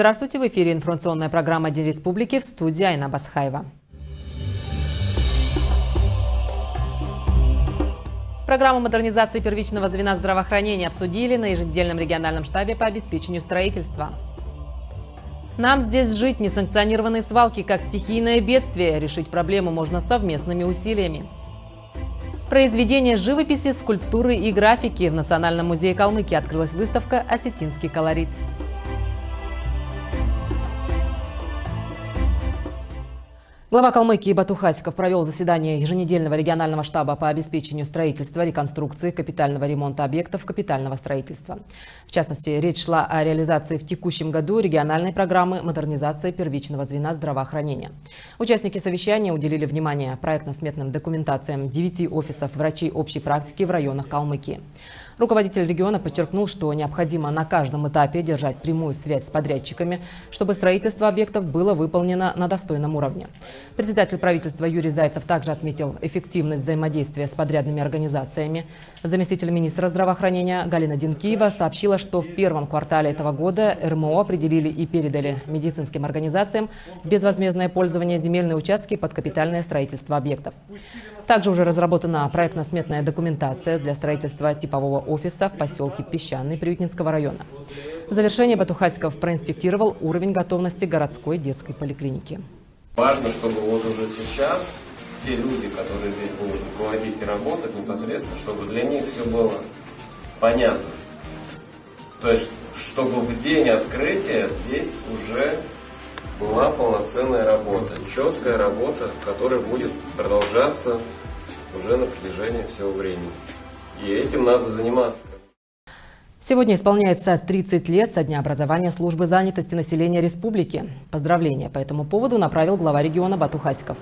Здравствуйте, в эфире информационная программа «День республики» в студии Айна Басхаева. Программу модернизации первичного звена здравоохранения обсудили на еженедельном региональном штабе по обеспечению строительства. Нам здесь жить несанкционированные свалки, как стихийное бедствие. Решить проблему можно совместными усилиями. Произведения живописи, скульптуры и графики. В Национальном музее Калмыкии открылась выставка «Осетинский колорит». Глава Калмыкии Бату Хасиков провел заседание еженедельного регионального штаба по обеспечению строительства, реконструкции, капитального ремонта объектов капитального строительства. В частности, речь шла о реализации в текущем году региональной программы модернизации первичного звена здравоохранения. Участники совещания уделили внимание проектно-сметным документациям 9 офисов врачей общей практики в районах Калмыкии. Руководитель региона подчеркнул, что необходимо на каждом этапе держать прямую связь с подрядчиками, чтобы строительство объектов было выполнено на достойном уровне. Председатель правительства Юрий Зайцев также отметил эффективность взаимодействия с подрядными организациями. Заместитель министра здравоохранения Галина Динкиева сообщила, что в первом квартале этого года РМО определили и передали медицинским организациям безвозмездное пользование земельные участки под капитальное строительство объектов. Также уже разработана проектно-сметная документация для строительства типового офиса в поселке Песчаный Приютнинского района. В завершение Батухасиков проинспектировал уровень готовности городской детской поликлиники. Важно, чтобы вот уже сейчас те люди, которые здесь будут руководить и работать непосредственно, чтобы для них все было понятно. То есть, чтобы в день открытия здесь уже была полноценная работа, четкая работа, которая будет продолжаться уже на протяжении всего времени. И этим надо заниматься. Сегодня исполняется 30 лет со дня образования службы занятости населения республики. Поздравления по этому поводу направил глава региона Бату Хасиков.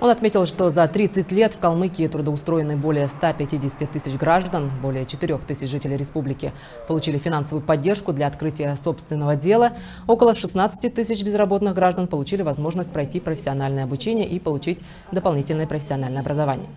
Он отметил, что за 30 лет в Калмыкии трудоустроены более 150 тысяч граждан, более 4 тысяч жителей республики получили финансовую поддержку для открытия собственного дела, около 16 тысяч безработных граждан получили возможность пройти профессиональное обучение и получить дополнительное профессиональное образование.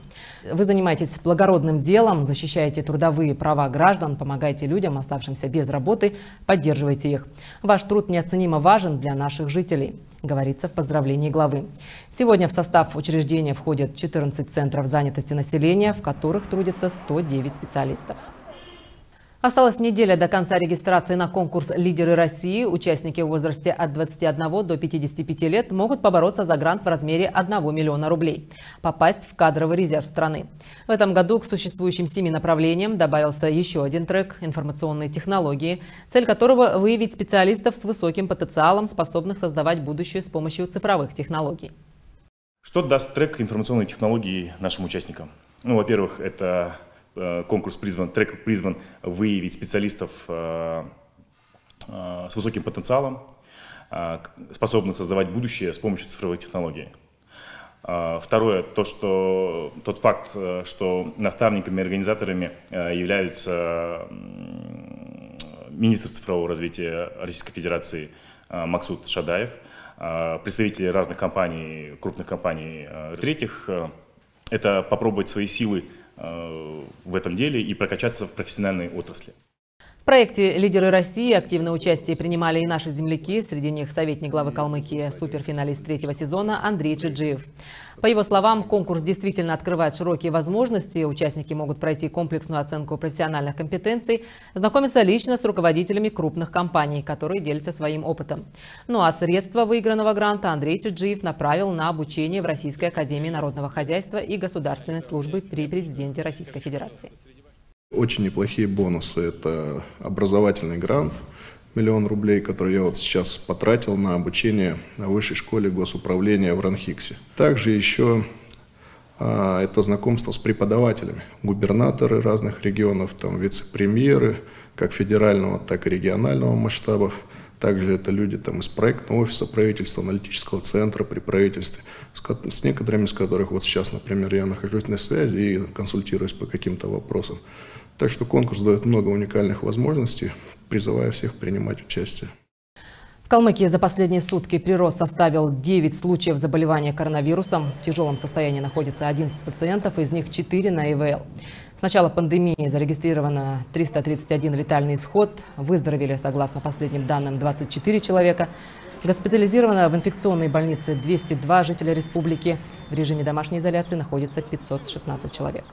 Вы занимаетесь благородным делом, защищаете трудовые права граждан, помогаете людям, оставшимся без работы, поддерживайте их. Ваш труд неоценимо важен для наших жителей, говорится в поздравлении главы. Сегодня в состав учреждения входят 14 центров занятости населения, в которых трудится 109 специалистов. Осталась неделя до конца регистрации на конкурс «Лидеры России». Участники в возрасте от 21 до 55 лет могут побороться за грант в размере 1 миллиона рублей. Попасть в кадровый резерв страны. В этом году к существующим семи направлениям добавился еще один трек – информационные технологии, цель которого – выявить специалистов с высоким потенциалом, способных создавать будущее с помощью цифровых технологий. Что даст трек информационные технологии нашим участникам? Ну, во-первых, это конкурс призван, трек призван выявить специалистов э, э, с высоким потенциалом, способных создавать будущее с помощью цифровых технологий. Второе, то, что, тот факт, что наставниками и организаторами являются министр цифрового развития Российской Федерации Максут Шадаев, представители разных компаний, крупных компаний. В-третьих, это попробовать свои силы Э, в этом деле и прокачаться в профессиональной отрасли. В проекте «Лидеры России» активное участие принимали и наши земляки, среди них советник главы Калмыкии, суперфиналист третьего сезона Андрей Чеджиев. По его словам, конкурс действительно открывает широкие возможности. Участники могут пройти комплексную оценку профессиональных компетенций, знакомиться лично с руководителями крупных компаний, которые делятся своим опытом. Ну а средства выигранного гранта Андрей Чеджиев направил на обучение в Российской Академии Народного Хозяйства и Государственной службы при президенте Российской Федерации. Очень неплохие бонусы. Это образовательный грант, миллион рублей, который я вот сейчас потратил на обучение в высшей школе госуправления в Ранхиксе. Также еще а, это знакомство с преподавателями, губернаторы разных регионов, там вице-премьеры, как федерального, так и регионального масштабов. Также это люди там, из проектного офиса правительства, аналитического центра при правительстве, с, с некоторыми из которых вот сейчас, например, я нахожусь на связи и консультируюсь по каким-то вопросам. Так что конкурс дает много уникальных возможностей, призывая всех принимать участие. В Калмыкии за последние сутки прирост составил 9 случаев заболевания коронавирусом. В тяжелом состоянии находится 11 пациентов, из них 4 на ИВЛ. С начала пандемии зарегистрировано 331 летальный исход. Выздоровели, согласно последним данным, 24 человека. Госпитализировано в инфекционной больнице 202 жителя республики. В режиме домашней изоляции находится 516 человек.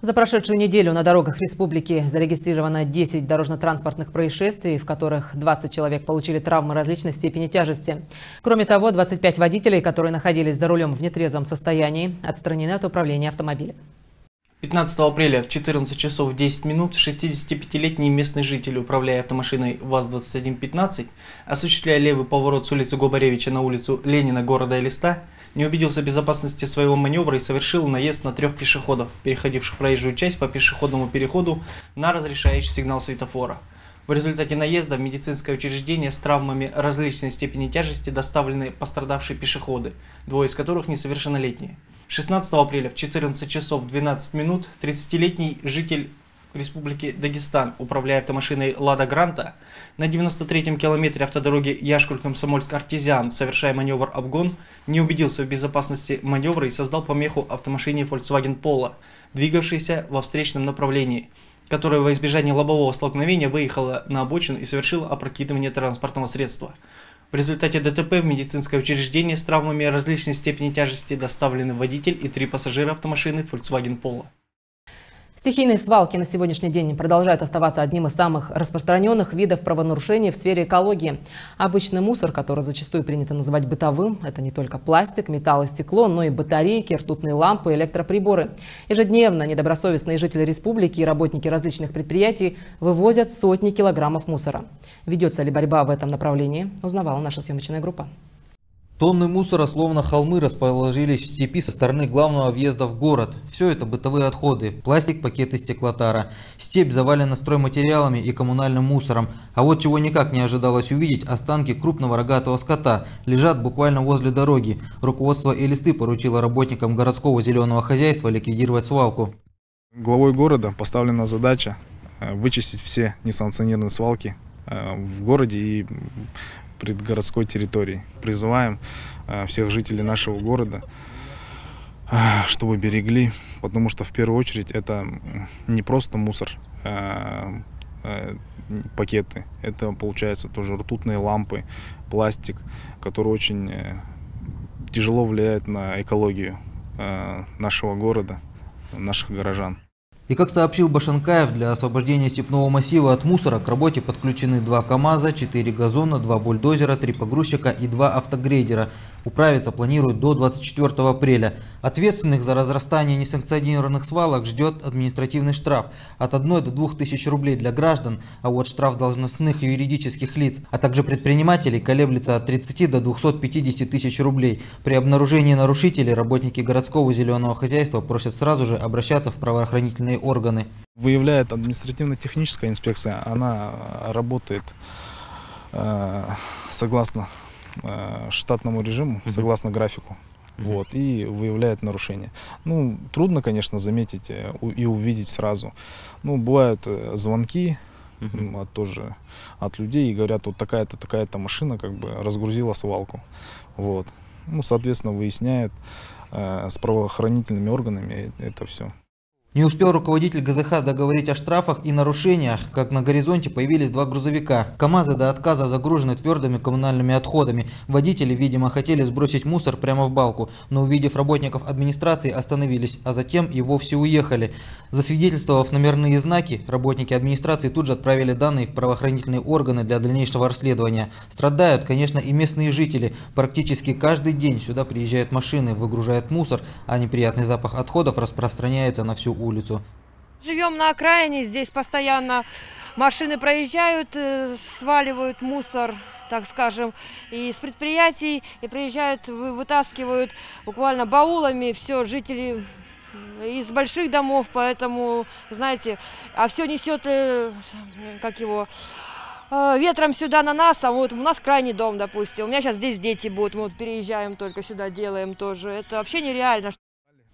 За прошедшую неделю на дорогах республики зарегистрировано 10 дорожно-транспортных происшествий, в которых 20 человек получили травмы различной степени тяжести. Кроме того, 25 водителей, которые находились за рулем в нетрезвом состоянии, отстранены от управления автомобилем. 15 апреля в 14 часов 10 минут 65-летний местный житель, управляя автомашиной ВАЗ-2115, осуществляя левый поворот с улицы Гобаревича на улицу Ленина города Элиста, не убедился в безопасности своего маневра и совершил наезд на трех пешеходов, переходивших проезжую часть по пешеходному переходу на разрешающий сигнал светофора. В результате наезда в медицинское учреждение с травмами различной степени тяжести доставлены пострадавшие пешеходы, двое из которых несовершеннолетние. 16 апреля в 14 часов 12 минут 30-летний житель Республики Дагестан, управляя автомашиной «Лада Гранта», на 93-м километре автодороги Яшкуль-Комсомольск-Артезиан, совершая маневр обгон, не убедился в безопасности маневра и создал помеху автомашине Volkswagen Polo, двигавшейся во встречном направлении, которая во избежание лобового столкновения выехала на обочину и совершила опрокидывание транспортного средства. В результате ДТП в медицинское учреждение с травмами различной степени тяжести доставлены водитель и три пассажира автомашины Volkswagen Polo. Стихийные свалки на сегодняшний день продолжают оставаться одним из самых распространенных видов правонарушений в сфере экологии. Обычный мусор, который зачастую принято называть бытовым, это не только пластик, металл и стекло, но и батарейки, ртутные лампы, электроприборы. Ежедневно недобросовестные жители республики и работники различных предприятий вывозят сотни килограммов мусора. Ведется ли борьба в этом направлении, узнавала наша съемочная группа. Тонны мусора, словно холмы, расположились в степи со стороны главного въезда в город. Все это бытовые отходы, пластик, пакеты стеклотара. Степь завалена стройматериалами и коммунальным мусором. А вот чего никак не ожидалось увидеть, останки крупного рогатого скота лежат буквально возле дороги. Руководство Элисты поручило работникам городского зеленого хозяйства ликвидировать свалку. Главой города поставлена задача э, вычистить все несанкционированные свалки э, в городе и предгородской территории. Призываем э, всех жителей нашего города, э, чтобы берегли, потому что в первую очередь это не просто мусор, э, пакеты, это получается тоже ртутные лампы, пластик, который очень тяжело влияет на экологию нашего города, наших горожан. И как сообщил Башенкаев, для освобождения степного массива от мусора к работе подключены два КАМАЗа, четыре газона, два бульдозера, три погрузчика и два автогрейдера. Управиться планируют до 24 апреля. Ответственных за разрастание несанкционированных свалок ждет административный штраф от 1 до 2 тысяч рублей для граждан, а вот штраф должностных юридических лиц, а также предпринимателей колеблется от 30 до 250 тысяч рублей. При обнаружении нарушителей работники городского зеленого хозяйства просят сразу же обращаться в правоохранительные органы. Выявляет административно-техническая инспекция, она работает э, согласно э, штатному режиму, mm-hmm. согласно графику. Вот, и выявляет нарушения. Ну, трудно, конечно, заметить э, и увидеть сразу. Ну, бывают э, звонки, от, тоже от людей и говорят, вот такая-то, такая-то машина как бы разгрузила свалку. Вот. Ну, соответственно, выясняет э, с правоохранительными органами это все. Не успел руководитель ГЗХ договорить о штрафах и нарушениях, как на горизонте появились два грузовика. КАМАЗы до отказа загружены твердыми коммунальными отходами. Водители, видимо, хотели сбросить мусор прямо в балку, но увидев работников администрации остановились, а затем и вовсе уехали. Засвидетельствовав номерные знаки, работники администрации тут же отправили данные в правоохранительные органы для дальнейшего расследования. Страдают, конечно, и местные жители. Практически каждый день сюда приезжают машины, выгружают мусор, а неприятный запах отходов распространяется на всю улицу улицу. Живем на окраине, здесь постоянно машины проезжают, э, сваливают мусор, так скажем, и с предприятий, и приезжают, вытаскивают буквально баулами все жители из больших домов, поэтому, знаете, а все несет, э, как его, э, ветром сюда на нас, а вот у нас крайний дом, допустим, у меня сейчас здесь дети будут, мы вот переезжаем только сюда, делаем тоже, это вообще нереально.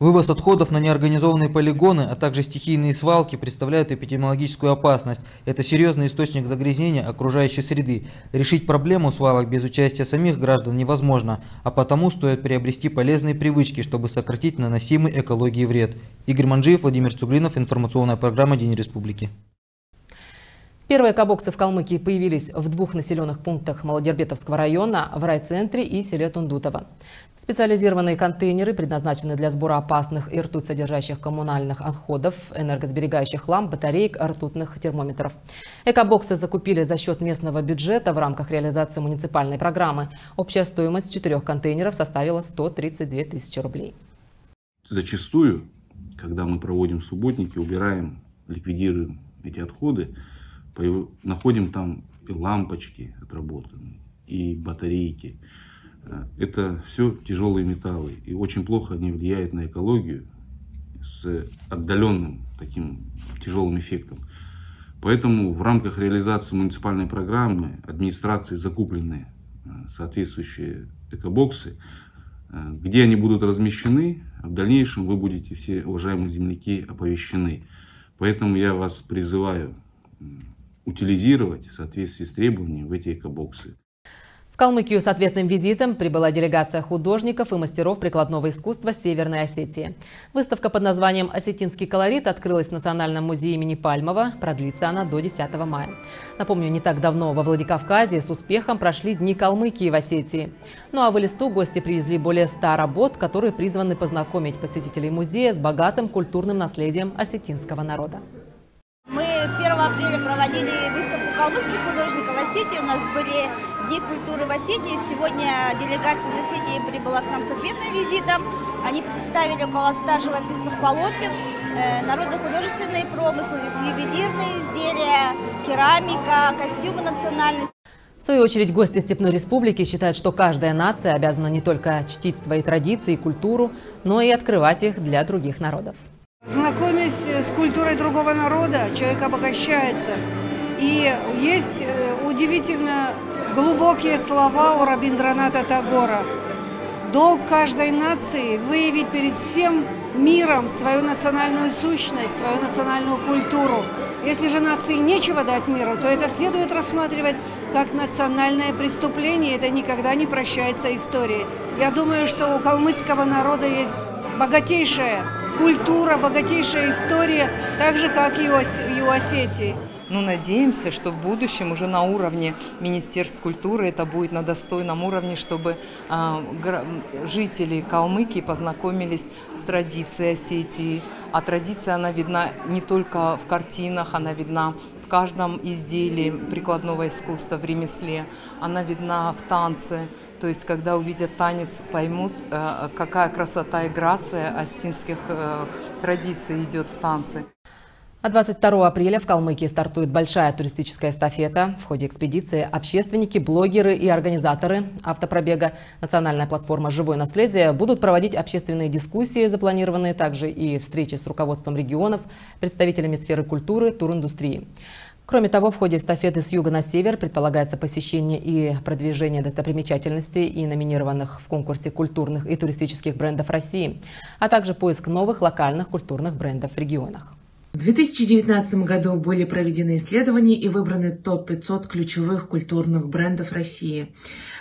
Вывоз отходов на неорганизованные полигоны, а также стихийные свалки представляют эпидемиологическую опасность. Это серьезный источник загрязнения окружающей среды. Решить проблему свалок без участия самих граждан невозможно, а потому стоит приобрести полезные привычки, чтобы сократить наносимый экологии вред. Игорь Манджиев, Владимир Цуглинов, информационная программа День Республики. Первые кабоксы в Калмыкии появились в двух населенных пунктах Малодербетовского района, в райцентре и селе Тундутово. Специализированные контейнеры предназначены для сбора опасных и ртуть содержащих коммунальных отходов, энергосберегающих ламп, батареек, ртутных термометров. Экобоксы закупили за счет местного бюджета в рамках реализации муниципальной программы. Общая стоимость четырех контейнеров составила 132 тысячи рублей. Зачастую, когда мы проводим субботники, убираем, ликвидируем эти отходы, находим там и лампочки отработанные, и батарейки. Э, это все тяжелые металлы, и очень плохо они влияют на экологию с отдаленным таким тяжелым эффектом. Поэтому в рамках реализации муниципальной программы администрации закуплены э, соответствующие экобоксы, э, где они будут размещены, в дальнейшем вы будете все, уважаемые земляки, оповещены. Поэтому я вас призываю утилизировать в соответствии с требованиями в эти экобоксы. В Калмыкию с ответным визитом прибыла делегация художников и мастеров прикладного искусства Северной Осетии. Выставка под названием «Осетинский колорит» открылась в Национальном музее имени Пальмова. Продлится она до 10 мая. Напомню, не так давно во Владикавказе с успехом прошли Дни Калмыкии в Осетии. Ну а в Элисту гости привезли более 100 работ, которые призваны познакомить посетителей музея с богатым культурным наследием осетинского народа. Мы 1 апреля проводили выставку калмыцких художников Осетии. У нас были Дни культуры в Осетии. Сегодня делегация из Осетии прибыла к нам с ответным визитом. Они представили около 100 живописных полотен, э, народно-художественные промыслы, здесь ювелирные изделия, керамика, костюмы национальные. В свою очередь, гости Степной Республики считают, что каждая нация обязана не только чтить свои традиции и культуру, но и открывать их для других народов. Знакомясь с культурой другого народа, человек обогащается. И есть э, удивительно глубокие слова у Рабиндраната Тагора. Долг каждой нации выявить перед всем миром свою национальную сущность, свою национальную культуру. Если же нации нечего дать миру, то это следует рассматривать как национальное преступление. Это никогда не прощается историей. Я думаю, что у калмыцкого народа есть богатейшая культура, богатейшая история, так же, как и у Осетии. Ну, надеемся, что в будущем уже на уровне Министерства культуры это будет на достойном уровне, чтобы э, жители Калмыкии познакомились с традицией Осетии. А традиция, она видна не только в картинах, она видна каждом изделии прикладного искусства, в ремесле. Она видна в танце. То есть, когда увидят танец, поймут, э, какая красота и грация астинских э, традиций идет в танце. А 22 апреля в Калмыкии стартует большая туристическая эстафета. В ходе экспедиции общественники, блогеры и организаторы автопробега «Национальная платформа «Живое наследие» будут проводить общественные дискуссии, запланированные также и встречи с руководством регионов, представителями сферы культуры, туриндустрии. Кроме того, в ходе эстафеты с юга на север предполагается посещение и продвижение достопримечательностей и номинированных в конкурсе культурных и туристических брендов России, а также поиск новых локальных культурных брендов в регионах. В 2019 году были проведены исследования и выбраны топ-500 ключевых культурных брендов России.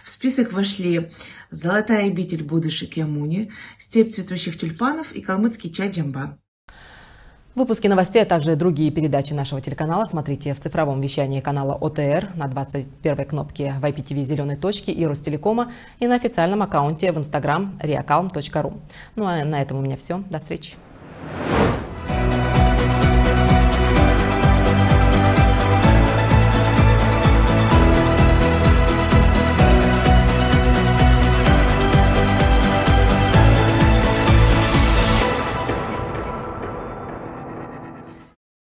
В список вошли «Золотая обитель Будды Шакьямуни», «Степь цветущих тюльпанов» и «Калмыцкий чай Джамба». Выпуски новостей, а также другие передачи нашего телеканала смотрите в цифровом вещании канала ОТР на 21 кнопке в IPTV «Зеленой точки» и Ростелекома и на официальном аккаунте в Instagram realcalm.ru. Ну а на этом у меня все. До встречи.